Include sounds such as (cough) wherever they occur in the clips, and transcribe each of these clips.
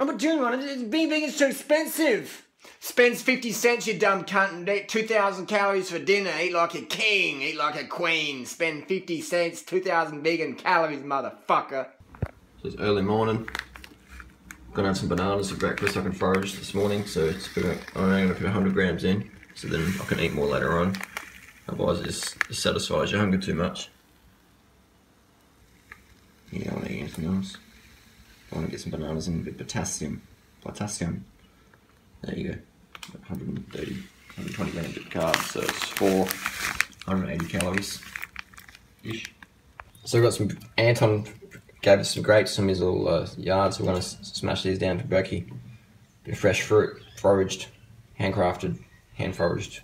I'm not doing one. Being vegan's too expensive. Spends 50 cents, you dumb cunt, and eat 2,000 calories for dinner. Eat like a king, eat like a queen. Spend 50 cents, 2,000 vegan calories, motherfucker. So it's early morning. Gonna have some bananas for breakfast. I can forage this morning, so I'm only gonna put 100 grams in, so then I can eat more later on. Otherwise, it just, satisfies your hunger too much. Yeah, I don't eat anything else. I want to get some bananas and a bit of potassium. Potassium. There you go. 130, 120 grams of carbs, so it's 480 calories. Ish. So we've got some, Anton gave us some grapes from his little uh, yard, so we're going to smash these down to brekkie. Bit of fresh fruit, foraged, handcrafted, hand foraged.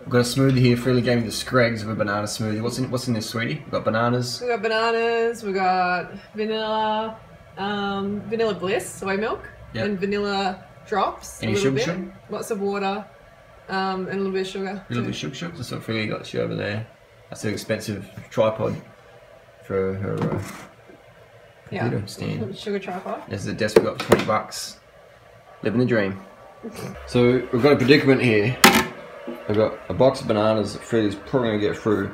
We've got a smoothie here. Freelee gave me the Scregs of a banana smoothie. What's in What's in this, sweetie? We've got bananas. We've got bananas. We've got vanilla, um, vanilla bliss, soy milk, Yep. and vanilla drops. Any a little sugar, bit. sugar? Lots of water, um, and a little bit of sugar. A little bit of sugar, sugar. That's what got you over there. That's an expensive tripod for her uh, computer stand. (laughs) Sugar tripod. This is a desk we got for 20 bucks. Living the dream. So we've got a predicament here. I've got a box of bananas that Freddie's probably gonna get through.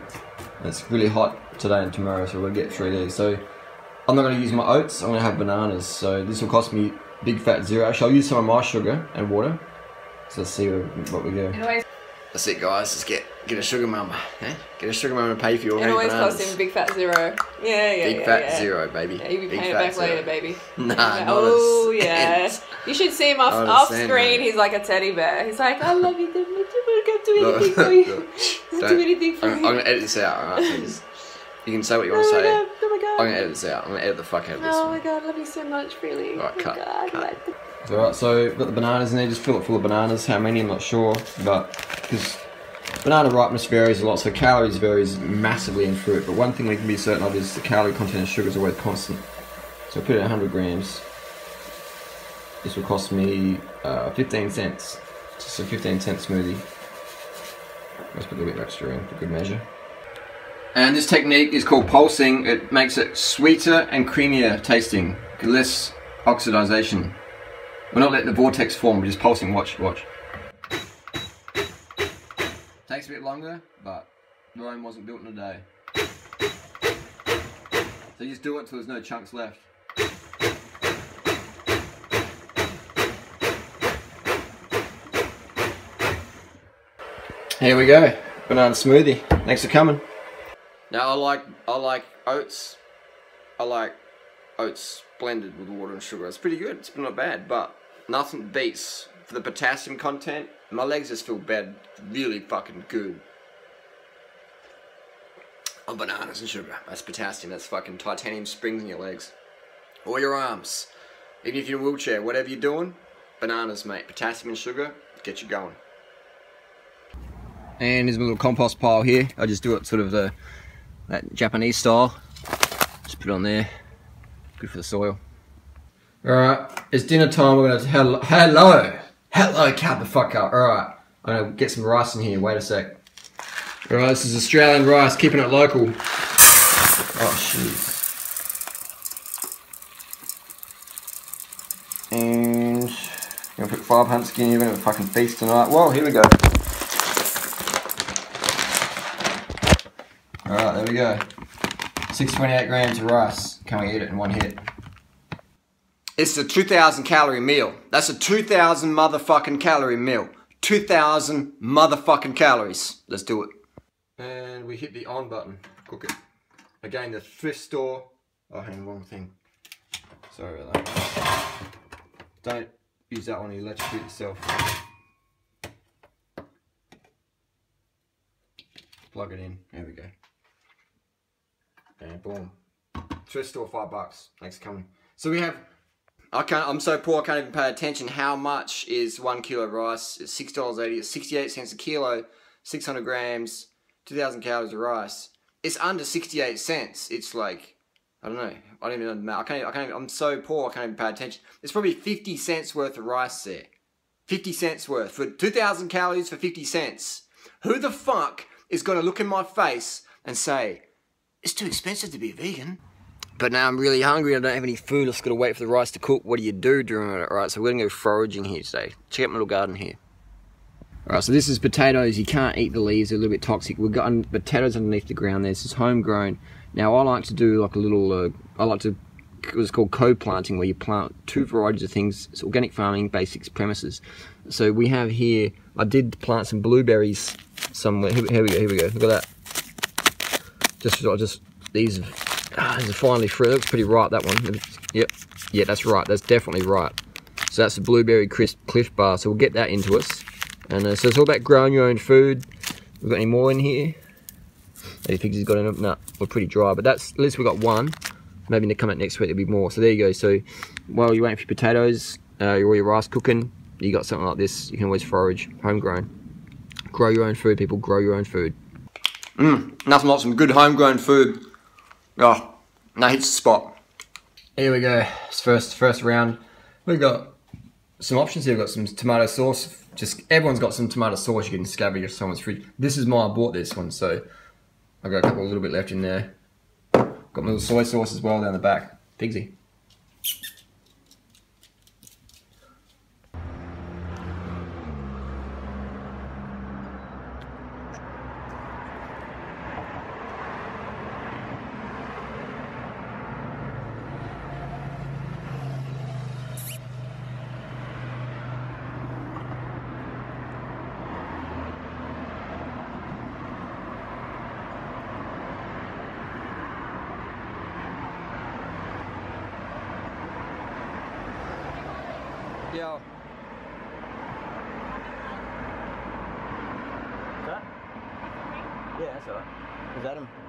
And It's really hot today and tomorrow, so we'll get through these. So I'm not gonna use my oats, I'm gonna have bananas. So this will cost me big fat zero. Actually, I'll use some of my sugar and water. So let's see what we go. Anyways, That's it, guys. Let's get get a sugar mama. Eh? Get a sugar mama to pay for your it rent always bananas. costs him big fat zero. Yeah, yeah, Big yeah, fat yeah. zero, baby. Yeah, you'll be Big paying it back zero. later, baby. (laughs) Nah, Yeah. not Oh yeah. You should see him off, off screen. mate. He's like a teddy bear. He's like, I love you. Don't do Look, anything for you. look, (laughs) Don't don't- do anything for I'm, I'm gonna edit this out, alright? So just- you can say what you Oh want to my say. god! Oh my god! I'm gonna edit this out. I'm gonna edit the fuck out of this Oh one. my god! I love you so much, really. Alright, oh cut, god! cut. Alright, so we've got the bananas in there, just fill it full of bananas. How many, I'm not sure, but because banana ripeness varies a lot, so calories varies massively in fruit. But one thing we can be certain of is the calorie content of sugar is always constant. So I put in 100 grams. This will cost me uh, 15 cents. Just a 15 cent smoothie. Let's put a little bit extra in for good measure. And this technique is called pulsing. It makes it sweeter and creamier tasting, less oxidization. We're not letting the vortex form, we're just pulsing. Watch, watch. Takes a bit longer, but Rome wasn't built in a day. So you just do it until there's no chunks left. Here we go, banana smoothie. Thanks for coming. Now I like I like oats. I like oats blended with water and sugar. It's pretty good. It's not bad, but nothing beats for the potassium content. My legs just feel bad, really fucking good. On bananas and sugar. That's potassium. That's fucking titanium springs in your legs, or your arms. Even if you're in a wheelchair, whatever you're doing, bananas, mate. Potassium and sugar get you going. And here's my little compost pile here. I just do it sort of the that Japanese style. Just put it on there. Good for the soil. Alright, it's dinner time. We're gonna hello hello. Hello, cat the fuck up. Alright. I'm gonna get some rice in here. Wait a sec. Alright, this is Australian rice, keeping it local. Oh shit. And I'm gonna put five hunts skin we're gonna have a fucking feast tonight. Whoa, here we go. Alright, there we go. 628 grams of rice. Can we eat it in one hit? It's a 2,000 calorie meal. That's a 2,000 motherfucking calorie meal. 2,000 motherfucking calories. Let's do it. And we hit the on button. Cook it. Again, the thrift store. Oh, hang on, wrong thing. Sorry about that. Don't use that one, you electrocute yourself. Plug it in. There we go. And boom. Thrift store, five bucks. Thanks for coming. So we have. I can't. I'm so poor. I can't even pay attention. How much is one kilo of rice? It's six dollars eighty. It's sixty-eight cents a kilo. Six hundred grams. Two thousand calories of rice. It's under sixty-eight cents. It's like I don't know. I don't even know the math. I can't. I can't. Even, I'm so poor. I can't even pay attention. It's probably fifty cents worth of rice there. Fifty cents worth for two thousand calories for fifty cents. Who the fuck is gonna look in my face and say it's too expensive to be vegan? But now I'm really hungry. I don't have any food. I've got to wait for the rice to cook. What do you do during it? All right, so we're gonna go foraging here today. Check out my little garden here. All right, so this is potatoes. You can't eat the leaves; they're a little bit toxic. We've got potatoes underneath the ground. This is homegrown. Now I like to do like a little. Uh, I like to. It's called co-planting, where you plant two varieties of things. It's organic farming basics premises. So we have here. I did plant some blueberries somewhere. Here, here we go. Here we go. Look at that. Just, I just these. Ah, these are finally fruit. That looks pretty ripe. That one. Yep. Yeah, that's right. That's definitely right. So that's the blueberry crisp Clif bar. So we'll get that into us. And uh, so it's all about growing your own food. We've got any more in here? Any pigs got in them? No, we're pretty dry, but that's at least we've got one. Maybe they come out next week there'll be more. So there you go. So while you're waiting for your potatoes, uh, or your rice cooking, you got something like this. You can always forage, homegrown. Grow your own food, people. Grow your own food. Mmm, nothing like some good homegrown food. Ah, oh, no, hits the spot. Here we go. It's first first round. We've got some options here. We've got some tomato sauce. Just everyone's got some tomato sauce you can scavenge someone's fridge. This is my I bought this one, so I've got a couple a little bit left in there. Got my little soy sauce as well down the back. Pigsy. Yo. That? Yeah, that's alright. Is that him?